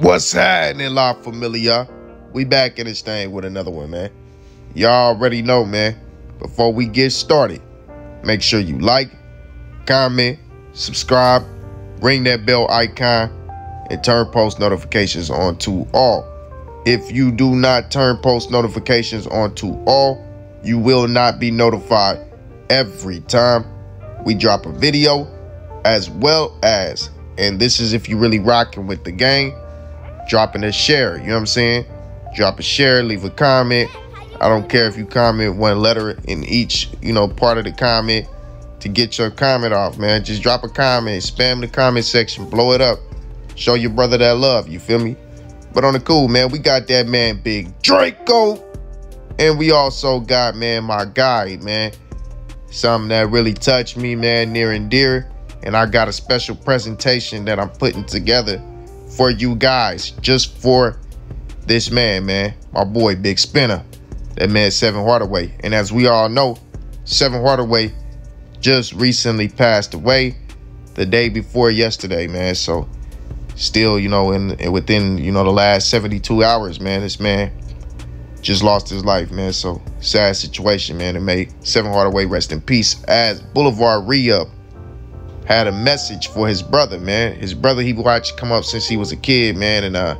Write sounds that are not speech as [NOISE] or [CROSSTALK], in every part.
What's happening, La Familia? We back in this thing with another one, man. Y'all already know, man. Before we get started, make sure you like, comment, subscribe, ring that bell icon, and turn post notifications on to all. If you do not turn post notifications on to all, you will not be notified every time we drop a video, as well as, and this is if you really rocking with the game, dropping a share. You know what I'm saying? Drop a share, leave a comment. I don't care if you comment one letter in each, you know, part of the comment to get your comment off, man. Just drop a comment, spam the comment section, blow it up. Show your brother that love, you feel me? But on the cool, man, we got that man Big Draco. And we also got, man, my guy, man. Something that really touched me, man, near and dear. And I got a special presentation that I'm putting together for you guys, just for this man, man. My boy, Big Spinner. That man, Seven Hardaway. And as we all know, Seven Hardaway just recently passed away the day before yesterday, man. So still, you know, in, in within, you know, the last 72 hours, man, this man just lost his life, man. So sad situation, man. It made Seven Hardaway rest in peace. As Boulevard Re-Up had a message for his brother, man. His brother he watched come up since he was a kid, man, and uh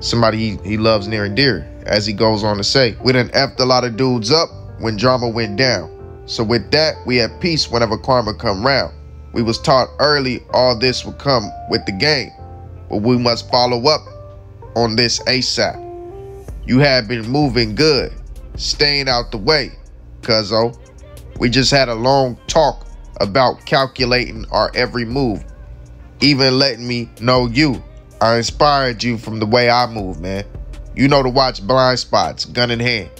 somebody he, he loves near and dear, as he goes on to say. We done effed a lot of dudes up when drama went down. So with that, we had peace whenever karma come round. We was taught early all this would come with the game, but we must follow up on this ASAP. You have been moving good, staying out the way, cuzzo. We just had a long talk about calculating our every move, even letting me know you. I inspired you from the way I move, man. You know to watch blind spots, gun in hand,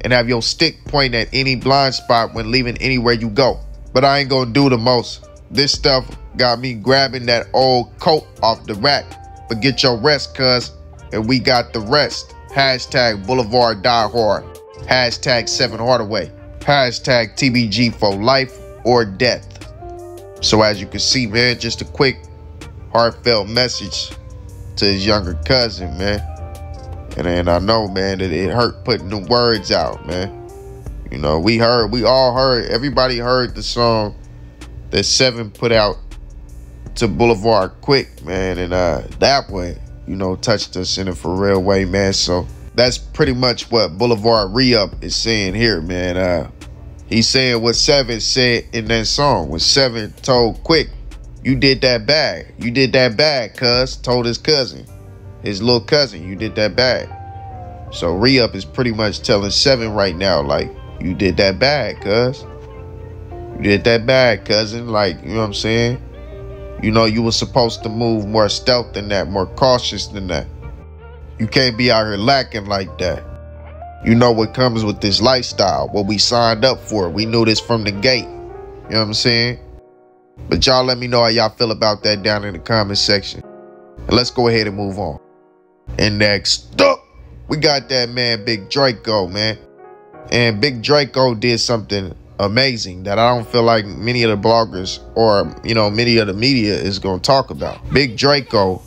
and have your stick point at any blind spot when leaving anywhere you go. But I ain't gonna do the most. This stuff got me grabbing that old coat off the rack. But get your rest, cuz, and we got the rest. Hashtag Boulevard Die Hard. Hashtag Seven Hardaway. Hashtag TBG for life or death. So as you can see, man, just a quick heartfelt message to his younger cousin, man. And then I know, man, that it hurt putting the words out, man. You know, we heard, we all heard, everybody heard the song that Seven put out to Boulevard Quick, man. And uh that one, you know, touched us in a for real way, man. So that's pretty much what Boulevard Re-Up is saying here, man. Uh He's saying what Seven said in that song. When Seven told Quick, you did that bad. You did that bad, cuz. Told his cousin. His little cousin, you did that bad. So Re-Up is pretty much telling Seven right now, like, you did that bad, cuz. You did that bad, cousin. Like, you know what I'm saying? You know, you were supposed to move more stealth than that, more cautious than that. You can't be out here lacking like that. You know what comes with this lifestyle, what we signed up for. We knew this from the gate. You know what I'm saying? But y'all let me know how y'all feel about that down in the comment section. And let's go ahead and move on. And next up, we got that man Big Draco, man. And Big Draco did something amazing that I don't feel like many of the bloggers or, you know, many of the media is going to talk about. Big Draco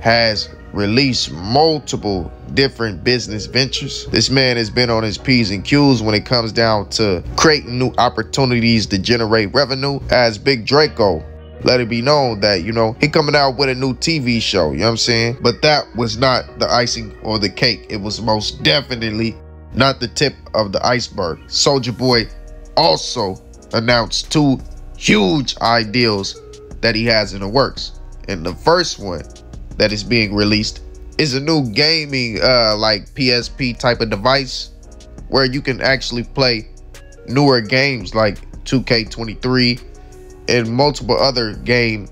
has released multiple different business ventures. This man has been on his P's and Q's when it comes down to creating new opportunities to generate revenue. As Big Draco, let it be known that, you know, he coming out with a new TV show, you know what I'm saying? But that was not the icing or the cake. It was most definitely not the tip of the iceberg. Soulja Boy also announced two huge ideals that he has in the works. And the first one that is being released is a new gaming uh like PSP type of device where you can actually play newer games like 2K23 and multiple other game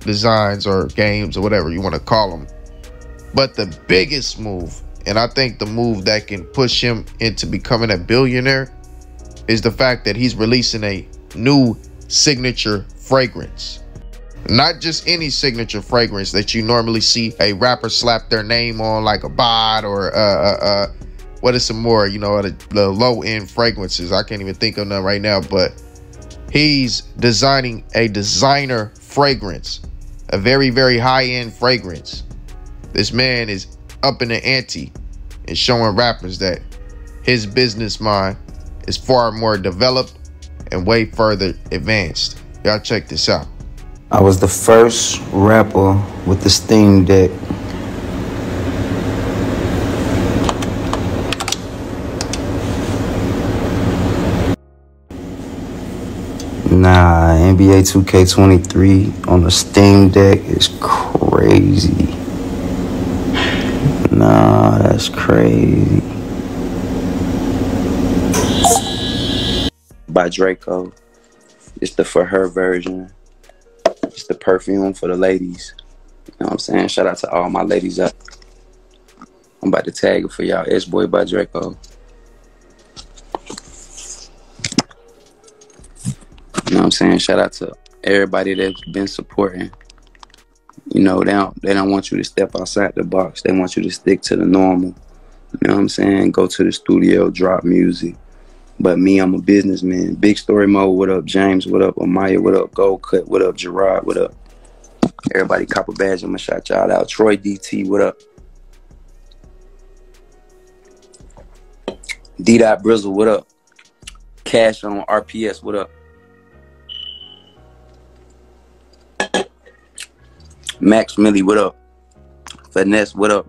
designs or games or whatever you want to call them. But the biggest move, and I think the move that can push him into becoming a billionaire, is the fact that he's releasing a new signature fragrance. Not just any signature fragrance that you normally see a rapper slap their name on like a bot or uh, uh, uh what is some more, you know, the, the low end fragrances. I can't even think of none right now, but he's designing a designer fragrance, a very, very high end fragrance This man is up in the ante and showing rappers that his business mind is far more developed and way further advanced. Y'all check this out. I was the first rapper with the Steam Deck. Nah, NBA 2K23 on the Steam Deck is crazy. Nah, that's crazy. By Draco. It's the for her version. It's the perfume for the ladies. You know what I'm saying? Shout out to all my ladies up. I'm about to tag it for y'all. S Boy by Draco. You know what I'm saying? Shout out to everybody that's been supporting. You know, they don't they don't want you to step outside the box. They want you to stick to the normal. You know what I'm saying? Go to the studio, drop music. But me, I'm a businessman. Big story mode, what up? James, what up? Amaya, what up? Gold Cut, what up? Gerard, what up? Everybody, Copper Badge, I'm gonna shout y'all out. Troy DT, what up? D Dot Brizzle, what up? Cash on RPS, what up? Max Millie, what up? Finesse, what up?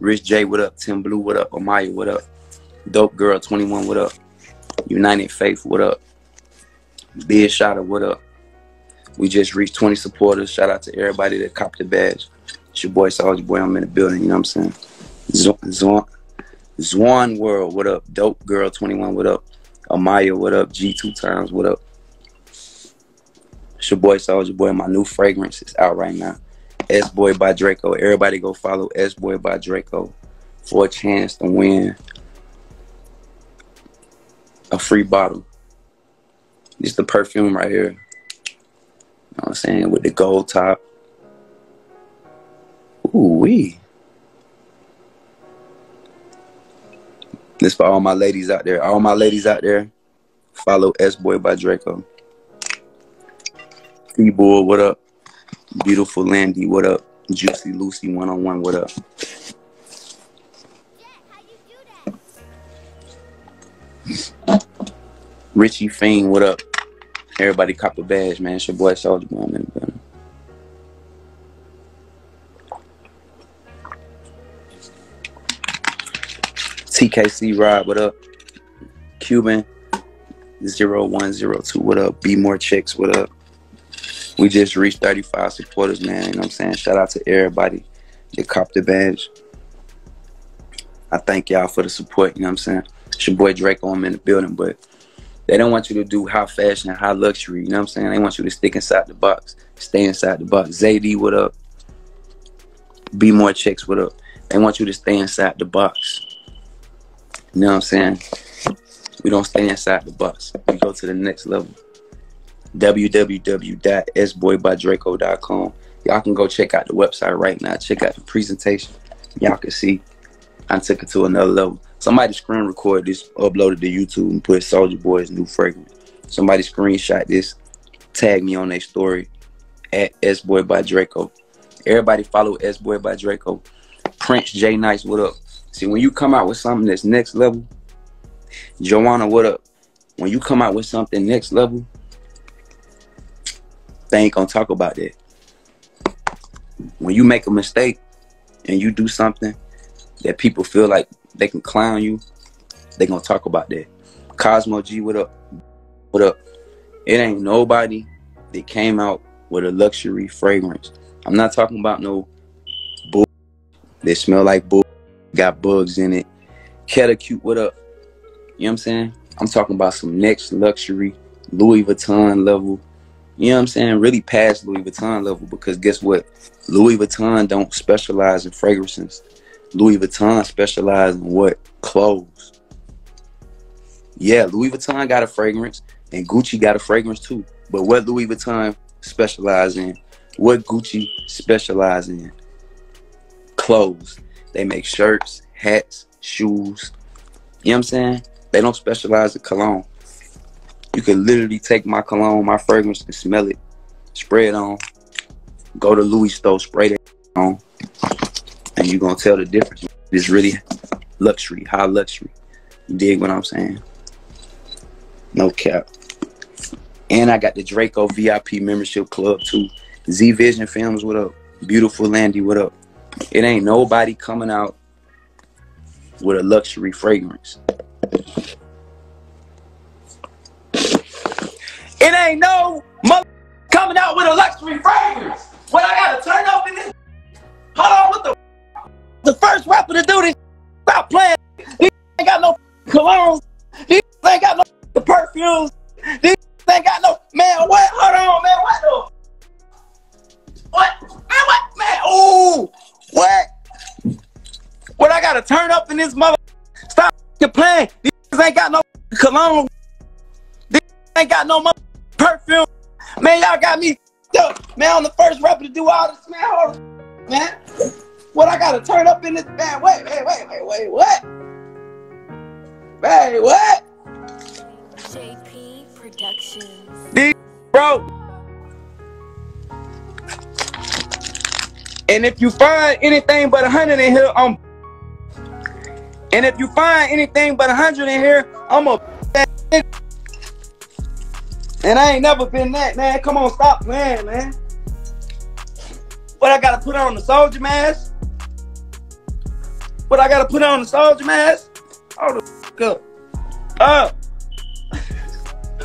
Rich J, what up? Tim Blue, what up? Amaya, what up? Dope Girl 21, what up? United Faith, what up? Big Shotter, what up? We just reached 20 supporters. Shout out to everybody that copped the badge. It's your boy Soulja Boy. I'm in the building, you know what I'm saying? Zwan, Zwan World, what up? Dope Girl 21, what up? Amaya, what up? G2 times, what up? It's your boy Soulja Boy. My new fragrance is out right now. S Boy by Draco. Everybody go follow S Boy by Draco for a chance to win a free bottle. It's the perfume right here. You know what I'm saying? With the gold top. Ooh wee. This for all my ladies out there. All my ladies out there, follow S Boy by Draco. T-Bull, what up? Beautiful Landy, what up? Juicy Lucy, one on one, what up? Richie Fiend, what up? Everybody cop a badge, man. It's your boy Soulja Boy. I'm in the building. TKC Rod, what up? Cuban 0102, what up? Be More Chicks, what up? We just reached 35 supporters, man. You know what I'm saying? Shout out to everybody that copped the badge. I thank y'all for the support, you know what I'm saying? It's your boy Draco, I'm in the building, but they don't want you to do high fashion, high luxury, you know what I'm saying? They want you to stick inside the box, stay inside the box. Zayd, what up? Be more checks, what up? They want you to stay inside the box. You know what I'm saying? We don't stay inside the box. We go to the next level. www.sboybydraco.com. Y'all can go check out the website right now. Check out the presentation. Y'all can see I took it to another level. Somebody screen record this, uploaded to YouTube, and put Soulja Boy's new fragrance. Somebody screenshot this, tag me on their story at S Boy by Draco. Everybody follow S Boy by Draco. Prince J Nice, what up? See, when you come out with something that's next level, Joanna, what up? When you come out with something next level, they ain't gonna talk about that. When you make a mistake and you do something that people feel like they can clown you, they gonna talk about that. Cosmo G, what up? What up? It ain't nobody that came out with a luxury fragrance. I'm not talking about no bull They smell like bull, got bugs in it. Keta cute, what up? You know what I'm saying? I'm talking about some next luxury Louis Vuitton level. You know what I'm saying? Really past Louis Vuitton level because guess what? Louis Vuitton don't specialize in fragrances. Louis Vuitton specialize in what? Clothes. Yeah, Louis Vuitton got a fragrance and Gucci got a fragrance too. But what Louis Vuitton specialize in? What Gucci specialize in? Clothes. They make shirts, hats, shoes. You know what I'm saying? They don't specialize in cologne. You can literally take my cologne, my fragrance, and smell it, spray it on. Go to Louis store, spray it on. And you gonna tell the difference. It's really luxury, high luxury. You dig what I'm saying? No cap. And I got the Draco VIP membership club too. Z Vision Films, what up? Beautiful Landy, what up? It ain't nobody coming out with a luxury fragrance. It ain't no mother coming out with a luxury fragrance. What I gotta turn up in this? Hold on, what the? The first rapper to do this? Stop playing. These ain't got no colognes. These ain't got no perfumes. These ain't got no man. What? Hold on, man. What? What? Man, what? Man, ooh, what? What I gotta turn up in this mother? Stop playing. These ain't got no cologne. These ain't got no perfume. Man, y'all got me up. Man, I'm the first rapper to do all this. Man, hold on. Man, what I gotta turn up in this? Man, wait, wait, wait, wait, wait, what? Wait, what? JP Productions. These, bro. And if you find anything but a hundred in here, I'm. And if you find anything but a hundred in here, I'm a. And I ain't never been that, man. Come on, stop playing, man. What I gotta put on the soldier mask? What I gotta put on the soldier mask? Hold the up. Oh.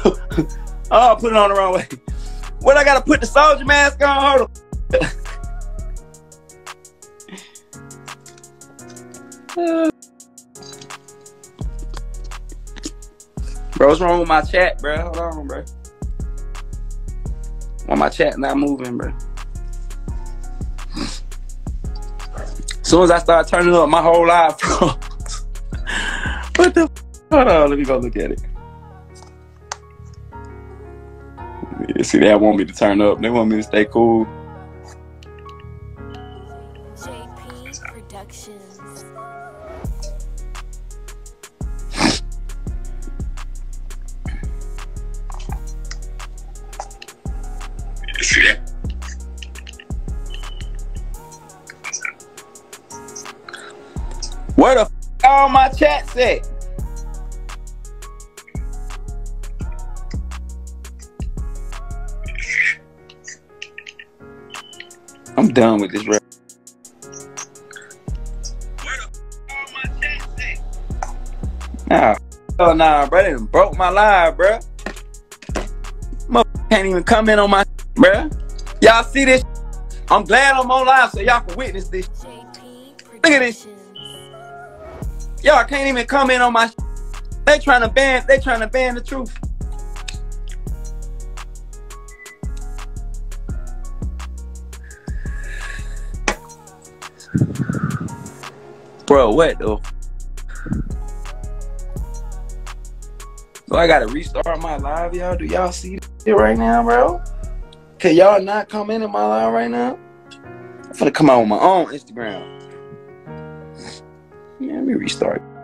[LAUGHS] oh, I put it on the wrong way. What I gotta put the soldier mask on? Hold [LAUGHS] on. Bro, what's wrong with my chat, bro? Hold on, bro. Why my chat not moving, bro? Soon as I start turning up, my whole life froze. [LAUGHS] what the? F- Hold on, let me go look at it. Yeah, see, they want me to turn up. They want me to stay cool. JP Productions. Where I'm done with this rap. Nah, oh nah, bro, they broke my live, bro. Mother can't even come in on my, bro. Y'all see this? I'm glad I'm on live so y'all can witness this. Look at this. Y'all can't even comment on my. They trying to ban. They trying to ban the truth. Bro, what though? So I gotta restart my live, y'all. Do y'all see it right now, bro? Can y'all not comment in my live right now? I'm gonna come out with my own Instagram. Let me restart.